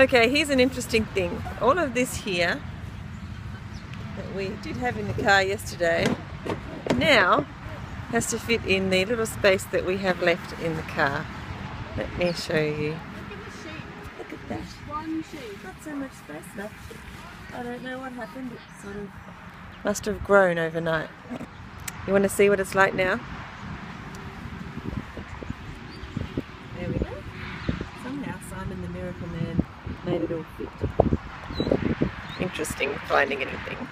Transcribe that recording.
Okay, here's an interesting thing. All of this here that we did have in the car yesterday now has to fit in the little space that we have left in the car. Let me show you. Look at the sheep. Look at that. One sheep. Not so much space left. I don't know what happened. It sort of must have grown overnight. You want to see what it's like now? There we go. Somehow Simon the Miracle Man made it all fit. Interesting finding anything.